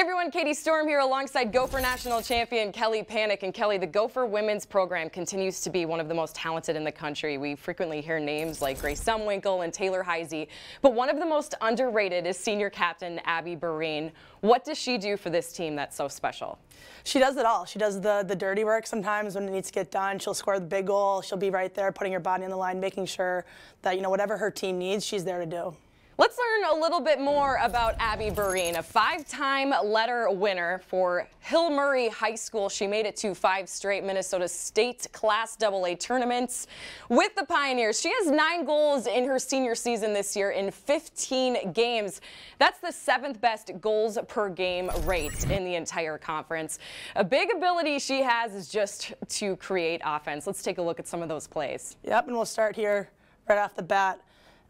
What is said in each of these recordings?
Hey everyone, Katie Storm here alongside Gopher National Champion Kelly Pannek. And Kelly, the Gopher women's program continues to be one of the most talented in the country. We frequently hear names like Grace Zumwinkle and Taylor Heise, but one of the most underrated is senior captain Abby Boreen. What does she do for this team that's so special? She does it all. She does the, the dirty work sometimes when it needs to get done. She'll score the big goal. She'll be right there putting her body on the line, making sure that, you know, whatever her team needs, she's there to do. Let's learn a little bit more about Abby Boreen, a five-time letter winner for Hill Murray High School. She made it to five straight Minnesota State Class AA tournaments with the Pioneers. She has nine goals in her senior season this year in 15 games. That's the seventh best goals per game rate in the entire conference. A big ability she has is just to create offense. Let's take a look at some of those plays. Yep, and we'll start here right off the bat.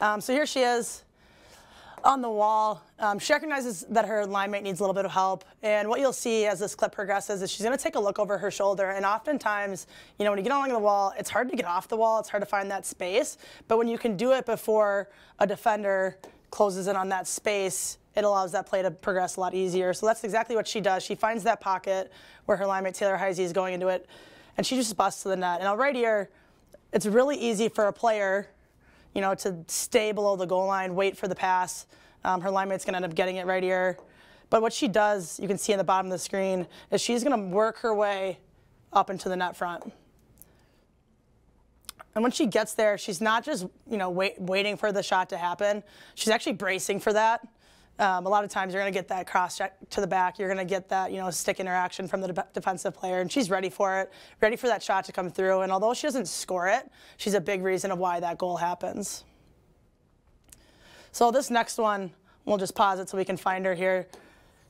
Um, so here she is on the wall. Um, she recognizes that her line mate needs a little bit of help. And what you'll see as this clip progresses is she's going to take a look over her shoulder. And oftentimes, you know, when you get along the wall, it's hard to get off the wall. It's hard to find that space. But when you can do it before a defender closes in on that space, it allows that play to progress a lot easier. So that's exactly what she does. She finds that pocket where her line mate Taylor Heise is going into it, and she just busts to the net. And right here, it's really easy for a player you know, to stay below the goal line, wait for the pass. Um, her line mate's going to end up getting it right here. But what she does, you can see in the bottom of the screen, is she's going to work her way up into the net front. And when she gets there, she's not just, you know, wait, waiting for the shot to happen. She's actually bracing for that. Um, a lot of times you're going to get that cross check to the back. You're going to get that, you know, stick interaction from the de defensive player, and she's ready for it, ready for that shot to come through. And although she doesn't score it, she's a big reason of why that goal happens. So this next one, we'll just pause it so we can find her here.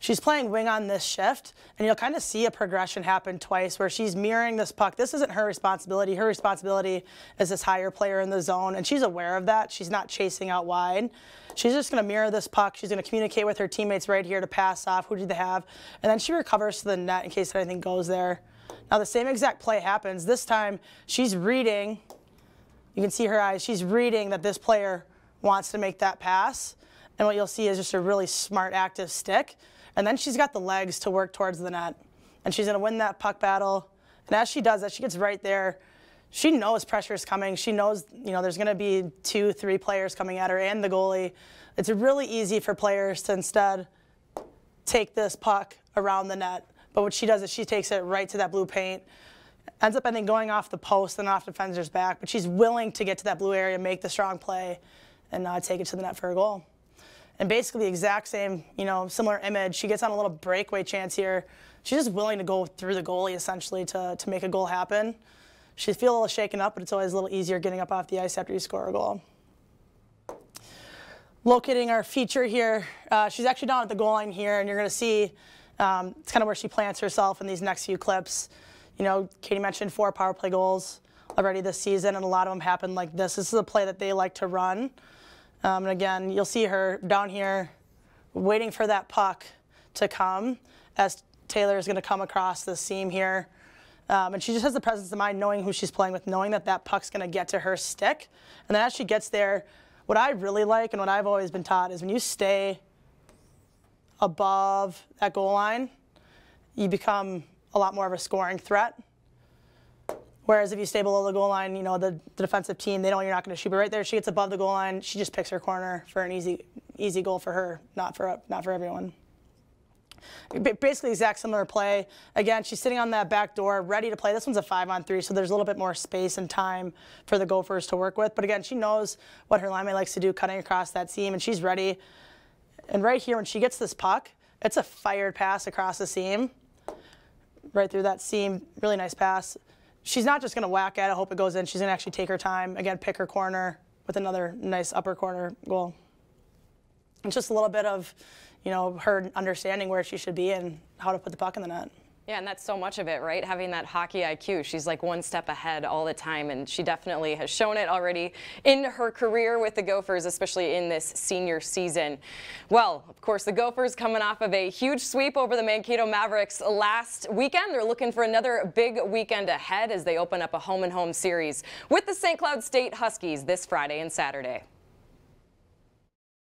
She's playing wing on this shift, and you'll kind of see a progression happen twice where she's mirroring this puck. This isn't her responsibility. Her responsibility is this higher player in the zone, and she's aware of that. She's not chasing out wide. She's just going to mirror this puck. She's going to communicate with her teammates right here to pass off. Who do they have? And then she recovers to the net in case anything goes there. Now, the same exact play happens. This time, she's reading. You can see her eyes. She's reading that this player wants to make that pass. And what you'll see is just a really smart, active stick. And then she's got the legs to work towards the net. And she's going to win that puck battle. And as she does that, she gets right there. She knows pressure is coming. She knows, you know, there's going to be two, three players coming at her and the goalie. It's really easy for players to instead take this puck around the net. But what she does is she takes it right to that blue paint. Ends up ending going off the post and off defender's back. But she's willing to get to that blue area, make the strong play, and uh, take it to the net for a goal. And basically the exact same, you know, similar image. She gets on a little breakaway chance here. She's just willing to go through the goalie essentially to, to make a goal happen. She feels a little shaken up, but it's always a little easier getting up off the ice after you score a goal. Locating our feature here, uh, she's actually down at the goal line here, and you're going to see um, it's kind of where she plants herself in these next few clips. You know, Katie mentioned four power play goals already this season, and a lot of them happen like this. This is a play that they like to run. Um, and again, you'll see her down here waiting for that puck to come as Taylor is going to come across the seam here. Um, and she just has the presence of mind knowing who she's playing with, knowing that that puck's going to get to her stick. And then as she gets there, what I really like and what I've always been taught is when you stay above that goal line, you become a lot more of a scoring threat. Whereas if you stay below the goal line, you know, the, the defensive team, they know you're not going to shoot. But right there, she gets above the goal line. She just picks her corner for an easy, easy goal for her, not for, not for everyone. Basically, exact similar play. Again, she's sitting on that back door, ready to play. This one's a five on three, so there's a little bit more space and time for the Gophers to work with. But again, she knows what her linemate likes to do, cutting across that seam, and she's ready. And right here, when she gets this puck, it's a fired pass across the seam, right through that seam. Really nice pass she's not just going to whack at it, hope it goes in. She's going to actually take her time, again, pick her corner with another nice upper corner goal. It's just a little bit of, you know, her understanding where she should be and how to put the puck in the net. Yeah, and that's so much of it, right? Having that hockey IQ. She's like one step ahead all the time, and she definitely has shown it already in her career with the Gophers, especially in this senior season. Well, of course, the Gophers coming off of a huge sweep over the Mankato Mavericks last weekend. They're looking for another big weekend ahead as they open up a home-and-home series with the St. Cloud State Huskies this Friday and Saturday.